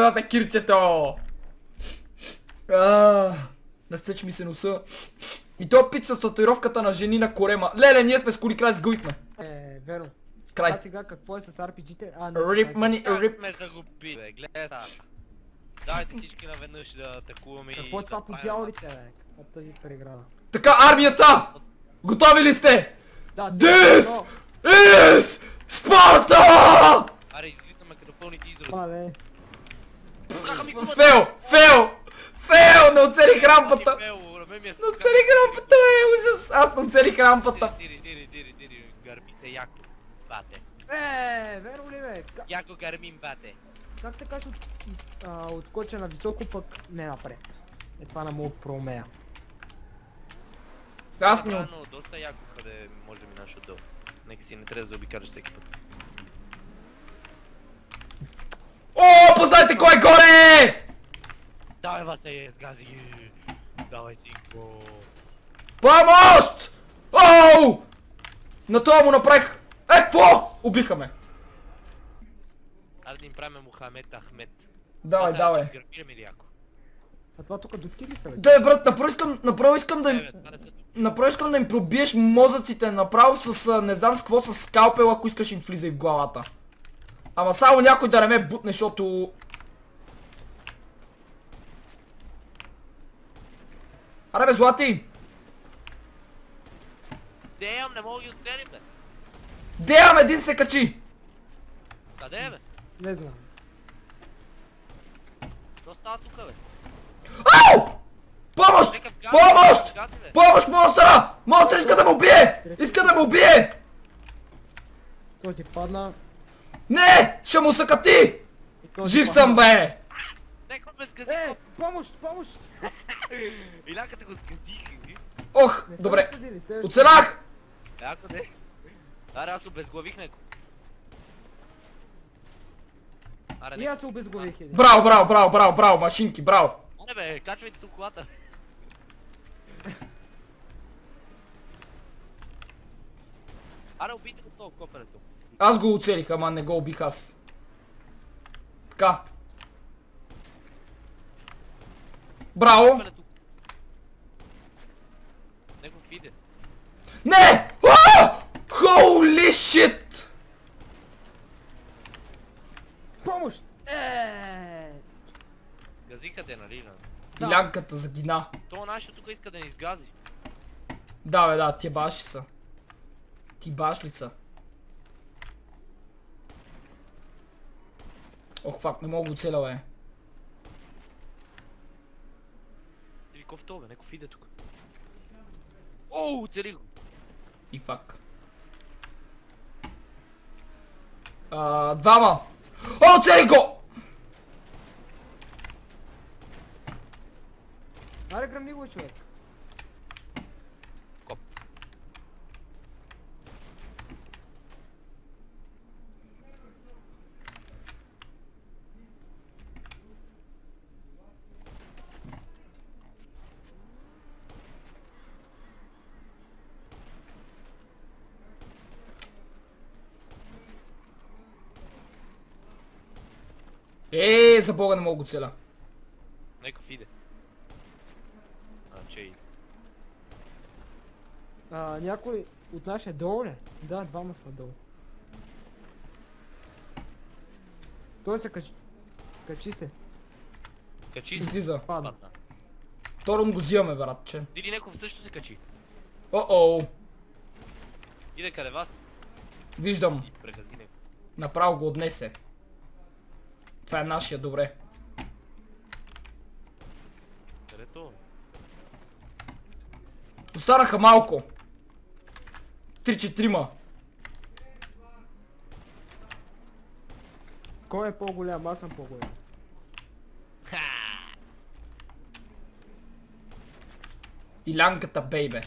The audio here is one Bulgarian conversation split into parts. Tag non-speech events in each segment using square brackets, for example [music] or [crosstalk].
Дате кирчето! Ааа, Настъчи ми се носа. И то пич с татуировката на жени на корема. Леле, ние сме с коли край сгъвихме. Е, верно. Край. А сега какво е с RPG-те? А, не. Рип мани, Как рип. сме загубили, бе, гледай сега. Дайте всички наведнъж да атакуваме и... Какво е това по дяволите, бе? От тази преграда. Така, армията! Готови ли сте? Да, This но- is Sparta! Аре, излитаме като пълните изроди. Фейл! Фейл! Фейл! Не оцелих рампата! На е Не оцелих рампата, е ужас! Аз не оцелих рампата! Дири, дири, дири, дири, гърми се яко. Бате. Е, верно ли, бе? Яко гърмим, бате. как така ще от, из- а, отскоча на високо, пък не напред? Е, това не мога да проумея. Аз не... Доста яко къде може да минаш отдолу. Нека си не трябва да заобикаляш всеки път. О, познайте кой е горе! Давай, Васе, сгази ги! Давай, синко! Помощ! Оу! На това му направих... Е, какво? Убиха ме. Аре да им правим Мухамед Ахмед. Давай, давай. ли яко? А това тук дупки ли са, бе? Да, брат, направо искам, направо искам да Е, им... тук. Направо искам да им пробиеш мозъците направо с не знам с какво, с скалпел, ако искаш им влизай в главата. Ама само някой да не ме бутне, защото... Аре бе, злати! Деям, не мога да ги оцелим, бе! Деям, един се качи! Къде е, бе? Не знам. Що става тук, бе? Ау! Помощ! Помощ! Помощ, монстъра! Монстър иска да ме убие! Иска да ме убие! Този падна. Не! Ще му съкати! Жив съм, бе! Нека ме сгази! Е, помощ, помощ! [laughs] Иляката го сгазих! Ох, Не са добре. Оцелях! Яко де. Аре, аз обезглавих него. Аре, И аз се обезглавих един. Браво, браво, браво, браво, браво, машинки, браво! Аре бе, качвайте се от колата. Аре, убийте го това копенето. Аз го оцелих, ама не го убих аз. Така. Браво! Негов иде. Не! А! Holy shit! Помощ! Е, Газиха те, нали? на- Да. Илянката загина. То нашето тук иска да ни изгази. Да, бе, да, ти баши са. Ти баш ли са? Ох, фак, не мога го оцеля, бе. Каков то, бе? Неков иде тук. Оу, оцели го. И фак. А, двама! О, оцели го! аре гръмни го, човек. Е, за бога не мога го целя. Неков иде. А, че иде. А, някой от нас е долу ли? Да, двама са долу. Той се качи. Качи се. Качи се. Излиза. Падна. Падна. Торон го взимаме, братче. Диди Неков също се качи. О-о, Иде къде вас виждам. Направо го отнесе. Това е нашия, добре. Къде то? Останаха малко. 3-4-ма. Кой е по-голям? Аз съм по-голям. Илянката, бейбе.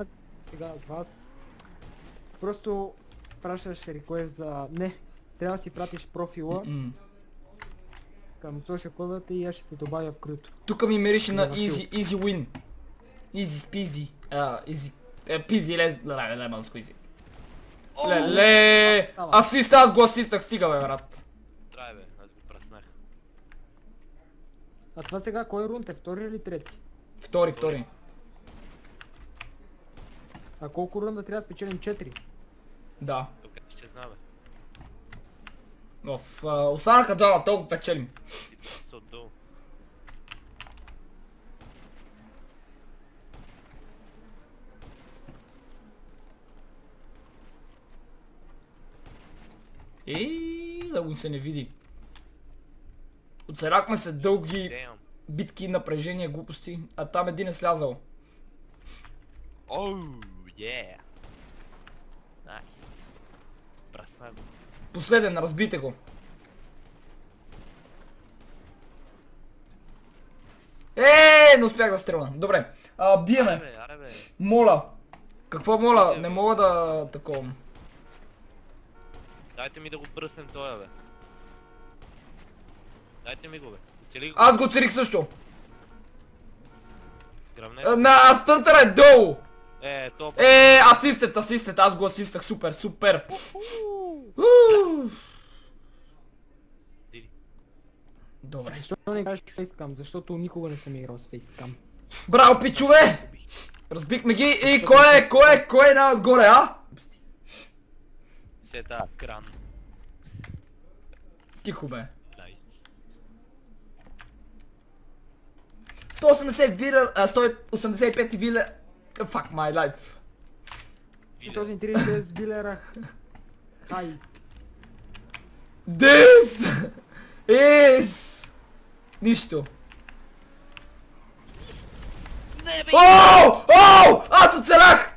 Е сега с вас. Просто пращаш реквест за... Не. Трябва да си пратиш профила М. към social комната и аз ще те добавя в кръто. Тук ми мирише на Няма easy, easy win. Easy спизи. А, easy. Е, пизи лез. Леле, лемон сквизи. Леле! Асист, аз го асистах, стига бе, брат. Трай бе, аз го праснах. А това сега кой рунд е? Втори или трети? Втори, втори. А колко рунда трябва да спечелим? 4. Да. Тук ще знаме. В а, останаха двама, толкова печелим. Са отдолу. И да го се не види. Оцелахме се дълги Damn. битки, напрежения, глупости, а там един е слязал. Оу, yeah. Найс. Праснах го. Последен, разбите го. Е, не успях да стрелна. Добре. А, биеме. Моля. Какво моля? Не мога да такова. Дайте ми да го бръснем тоя бе. Дайте ми го бе. Го. Аз го целих също. Гръмне. А, На астънтъра е долу. Е, то Е, асистет, асистет, аз го асистах, супер, супер. Уу. Добре. Защо не кажеш фейскам? Защото никога не съм играл с фейскам. Браво, пичове! Разбихме ги и кой е, кой е, кой е най-отгоре, а? Сета кран. Тихо бе. Найс. 180 вила, а 185 вила... Fuck my life. Виле. 130 с билера. Хай. This is... Нищо. Не бе! Оу! Оу! Аз оцелях!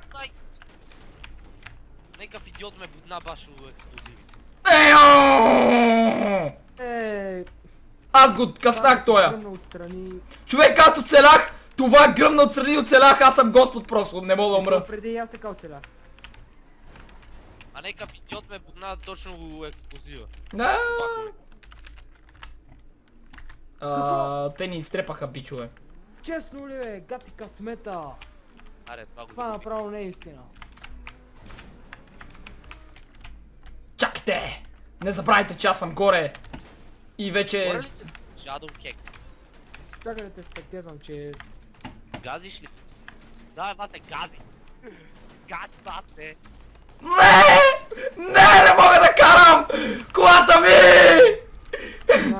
Некъв идиот ме будна баш у експлозивите. Ео! Е, Аз го каснах тоя. Гръмна отстрани. Човек, аз оцелях! Това гръмна отстрани и оцелях, аз съм господ просто, не мога да умра. Преди и аз така оцелях. А некъв идиот ме будна точно експлозива. Да. А, те ни изтрепаха, бичове. Честно ли бе? Гати късмета. Аре, това го Това направо не е истина. Чакайте! Не забравяйте, че аз съм горе. И вече... Shadow Cake. Чакай да те спектезвам, че... Газиш ли? Да, бате, гази. Гази, бате. Не! Не, не мога да карам! Колата ми!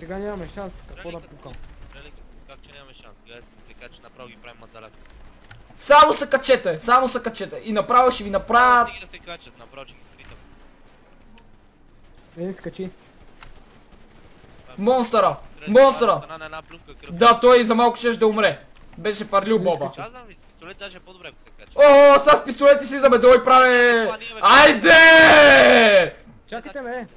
Сега е. Нямаме шанс, какво да пукам. Как че нямаме шанс? Гледай, така че направо ги правим мазалят. Само се качете, само се качете. И направо ще ви направя Стиги да се качат, направо че ги сритам. Не се качи. монстъра. Монстъра. кръв. Да, той за малко ще да умре. Беше фарлил Боба. Казвам ви, с пистолет даже е по-добре, ако се кача. О, сега с пистолети си за бедой прави. Айде! Чакайте ме!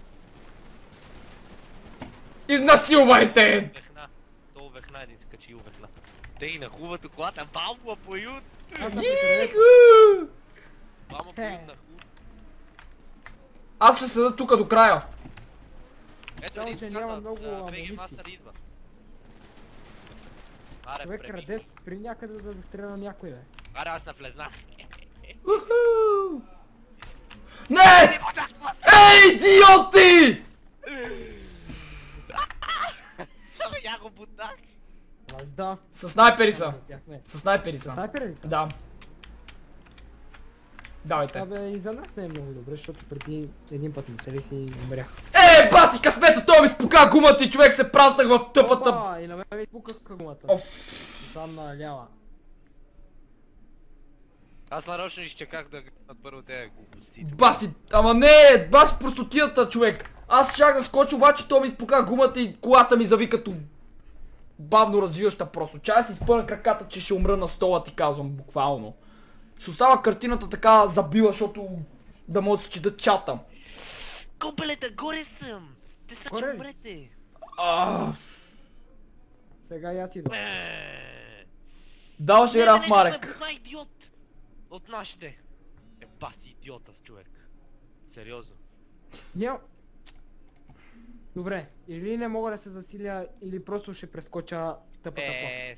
Изнасилвайте! Вехна. То вехна един се качи и увехна. Те и на хубавата колата, бамбла по ют. Бама по ют на хубава. Аз ще седа тук до края. Ето Само, един че няма много амуниции. Човек премини. крадец, при някъде да застреля някой бе. Аре, аз навлезнах. Уху! Не! Ей, идиоти! Бутнах. Аз да. С снайпери са. С снайпери са. Снайпери ли са? Да. Давайте. Абе и за нас не е много добре, защото преди един път му целих и умрях. Е, баси късмета, той ми спука гумата и човек се праснах в тъпата. Опа, и на мен ми спуках гумата. Оф. Задна лява. Аз нарочно изчаках да гледат първо тези глупости. Баси, ама не, баси простотията, човек. Аз щях да скоча, обаче той ми спука гумата и колата ми зави като бавно развиваща просто. Чай си спъна краката, че ще умра на стола, ти казвам, буквално. Ще остава картината така забила, защото да мога да си чета чата. Компелета, горе съм! Те са Горе чумрете! А, Сега и аз идвам. Бе! Дал ще Не, игра не, в не, Марек. бе, бутна идиот! От нашите! Е, баси идиота, човек. Сериозно. Ням... Добре, или не мога да се засиля, или просто ще прескоча тъпата. Е,